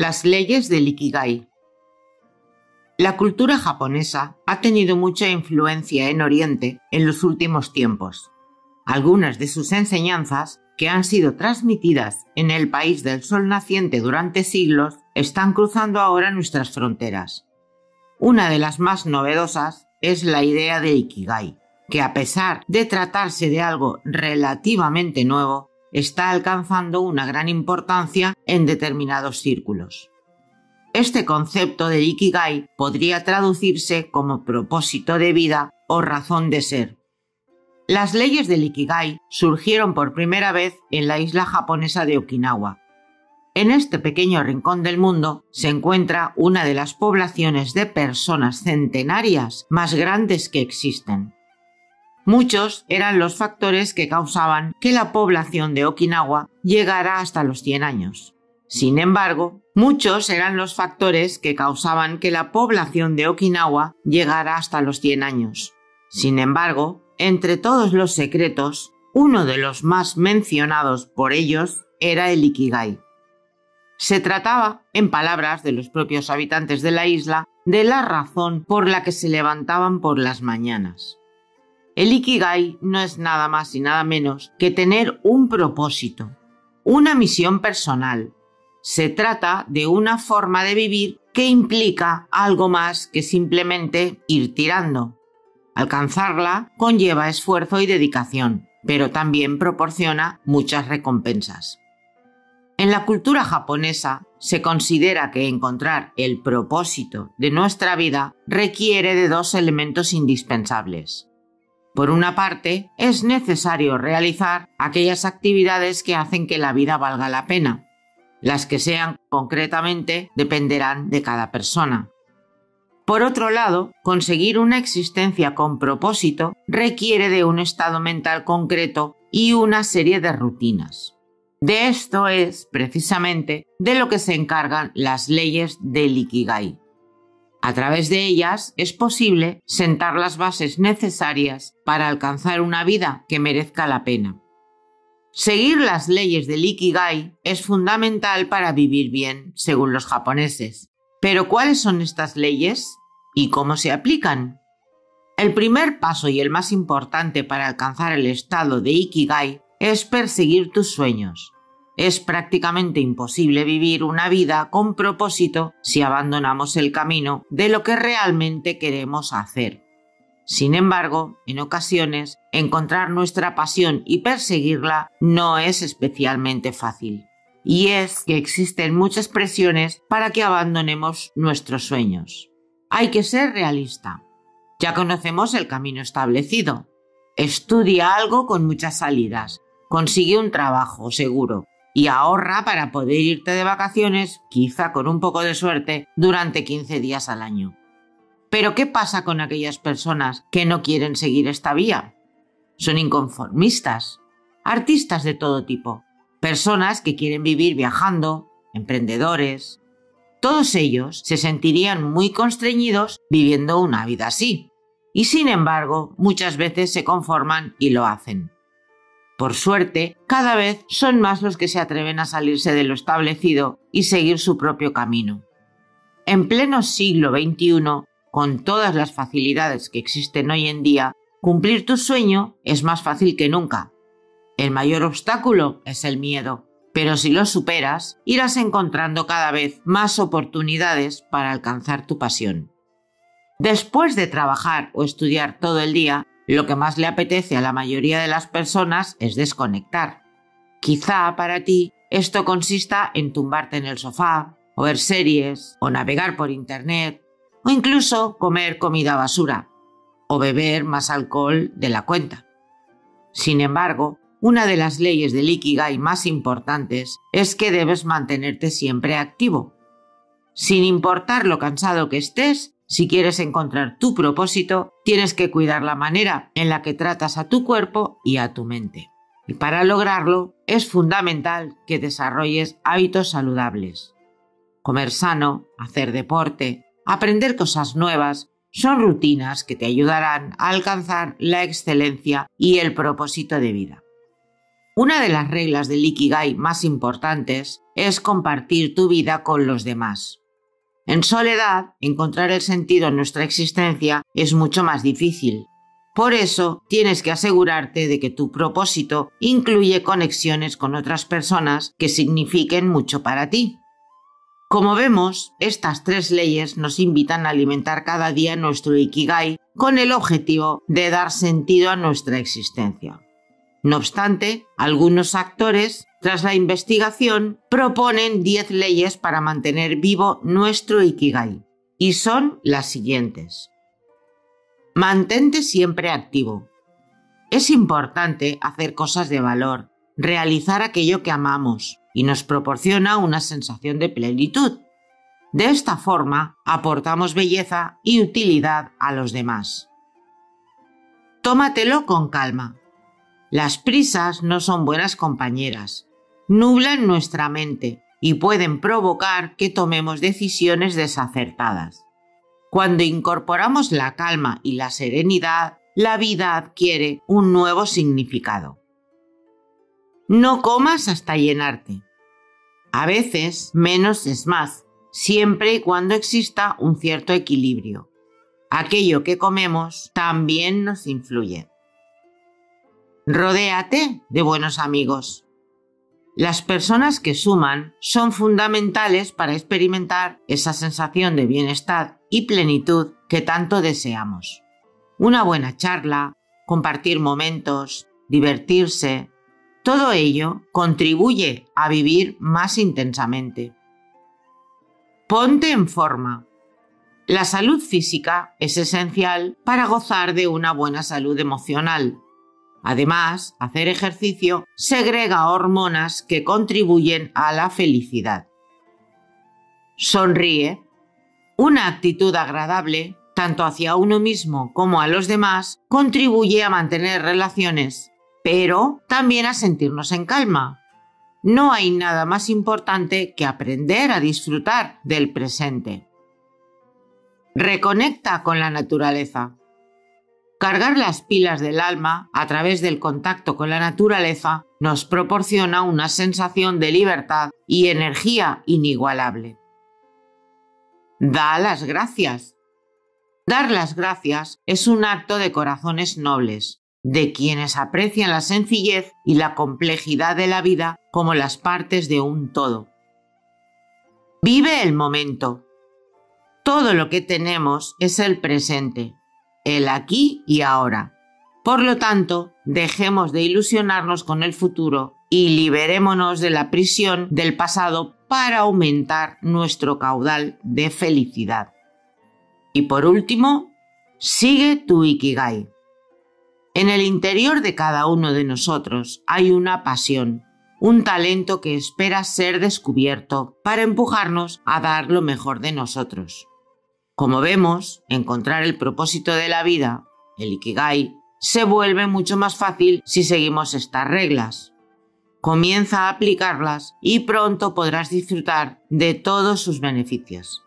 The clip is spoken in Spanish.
Las leyes del Ikigai. La cultura japonesa ha tenido mucha influencia en Oriente en los últimos tiempos. Algunas de sus enseñanzas, que han sido transmitidas en el país del sol naciente durante siglos, están cruzando ahora nuestras fronteras. Una de las más novedosas es la idea de Ikigai, que a pesar de tratarse de algo relativamente nuevo, está alcanzando una gran importancia en determinados círculos. Este concepto de Ikigai podría traducirse como propósito de vida o razón de ser. Las leyes del Ikigai surgieron por primera vez en la isla japonesa de Okinawa. En este pequeño rincón del mundo se encuentra una de las poblaciones de personas centenarias más grandes que existen. Muchos eran los factores que causaban que la población de Okinawa llegara hasta los 100 años. Sin embargo, muchos eran los factores que causaban que la población de Okinawa llegara hasta los 100 años. Sin embargo, entre todos los secretos, uno de los más mencionados por ellos era el Ikigai. Se trataba, en palabras de los propios habitantes de la isla, de la razón por la que se levantaban por las mañanas. El Ikigai no es nada más y nada menos que tener un propósito, una misión personal. Se trata de una forma de vivir que implica algo más que simplemente ir tirando. Alcanzarla conlleva esfuerzo y dedicación, pero también proporciona muchas recompensas. En la cultura japonesa se considera que encontrar el propósito de nuestra vida requiere de dos elementos indispensables, por una parte, es necesario realizar aquellas actividades que hacen que la vida valga la pena. Las que sean concretamente dependerán de cada persona. Por otro lado, conseguir una existencia con propósito requiere de un estado mental concreto y una serie de rutinas. De esto es, precisamente, de lo que se encargan las leyes del Ikigai. A través de ellas es posible sentar las bases necesarias para alcanzar una vida que merezca la pena. Seguir las leyes del Ikigai es fundamental para vivir bien, según los japoneses. Pero ¿cuáles son estas leyes y cómo se aplican? El primer paso y el más importante para alcanzar el estado de Ikigai es perseguir tus sueños es prácticamente imposible vivir una vida con propósito si abandonamos el camino de lo que realmente queremos hacer. Sin embargo, en ocasiones, encontrar nuestra pasión y perseguirla no es especialmente fácil. Y es que existen muchas presiones para que abandonemos nuestros sueños. Hay que ser realista. Ya conocemos el camino establecido. Estudia algo con muchas salidas. Consigue un trabajo seguro y ahorra para poder irte de vacaciones, quizá con un poco de suerte, durante 15 días al año. Pero ¿qué pasa con aquellas personas que no quieren seguir esta vía? Son inconformistas, artistas de todo tipo, personas que quieren vivir viajando, emprendedores. Todos ellos se sentirían muy constreñidos viviendo una vida así. Y sin embargo, muchas veces se conforman y lo hacen. Por suerte, cada vez son más los que se atreven a salirse de lo establecido y seguir su propio camino. En pleno siglo XXI, con todas las facilidades que existen hoy en día, cumplir tu sueño es más fácil que nunca. El mayor obstáculo es el miedo, pero si lo superas, irás encontrando cada vez más oportunidades para alcanzar tu pasión. Después de trabajar o estudiar todo el día, lo que más le apetece a la mayoría de las personas es desconectar. Quizá para ti esto consista en tumbarte en el sofá, o ver series, o navegar por Internet, o incluso comer comida basura, o beber más alcohol de la cuenta. Sin embargo, una de las leyes del Ikigai más importantes es que debes mantenerte siempre activo. Sin importar lo cansado que estés, si quieres encontrar tu propósito, tienes que cuidar la manera en la que tratas a tu cuerpo y a tu mente. Y para lograrlo es fundamental que desarrolles hábitos saludables. Comer sano, hacer deporte, aprender cosas nuevas, son rutinas que te ayudarán a alcanzar la excelencia y el propósito de vida. Una de las reglas del Ikigai más importantes es compartir tu vida con los demás. En soledad, encontrar el sentido en nuestra existencia es mucho más difícil. Por eso, tienes que asegurarte de que tu propósito incluye conexiones con otras personas que signifiquen mucho para ti. Como vemos, estas tres leyes nos invitan a alimentar cada día nuestro Ikigai con el objetivo de dar sentido a nuestra existencia. No obstante, algunos actores, tras la investigación, proponen 10 leyes para mantener vivo nuestro Ikigai, y son las siguientes. Mantente siempre activo. Es importante hacer cosas de valor, realizar aquello que amamos, y nos proporciona una sensación de plenitud. De esta forma, aportamos belleza y utilidad a los demás. Tómatelo con calma. Las prisas no son buenas compañeras, nublan nuestra mente y pueden provocar que tomemos decisiones desacertadas. Cuando incorporamos la calma y la serenidad, la vida adquiere un nuevo significado. No comas hasta llenarte. A veces menos es más, siempre y cuando exista un cierto equilibrio. Aquello que comemos también nos influye. Rodéate de buenos amigos. Las personas que suman son fundamentales para experimentar esa sensación de bienestar y plenitud que tanto deseamos. Una buena charla, compartir momentos, divertirse, todo ello contribuye a vivir más intensamente. Ponte en forma. La salud física es esencial para gozar de una buena salud emocional Además, hacer ejercicio segrega hormonas que contribuyen a la felicidad. Sonríe. Una actitud agradable, tanto hacia uno mismo como a los demás, contribuye a mantener relaciones, pero también a sentirnos en calma. No hay nada más importante que aprender a disfrutar del presente. Reconecta con la naturaleza. Cargar las pilas del alma a través del contacto con la naturaleza nos proporciona una sensación de libertad y energía inigualable. Da las gracias. Dar las gracias es un acto de corazones nobles, de quienes aprecian la sencillez y la complejidad de la vida como las partes de un todo. Vive el momento. Todo lo que tenemos es el presente el aquí y ahora. Por lo tanto, dejemos de ilusionarnos con el futuro y liberémonos de la prisión del pasado para aumentar nuestro caudal de felicidad. Y por último, sigue tu Ikigai. En el interior de cada uno de nosotros hay una pasión, un talento que espera ser descubierto para empujarnos a dar lo mejor de nosotros. Como vemos, encontrar el propósito de la vida, el Ikigai, se vuelve mucho más fácil si seguimos estas reglas. Comienza a aplicarlas y pronto podrás disfrutar de todos sus beneficios.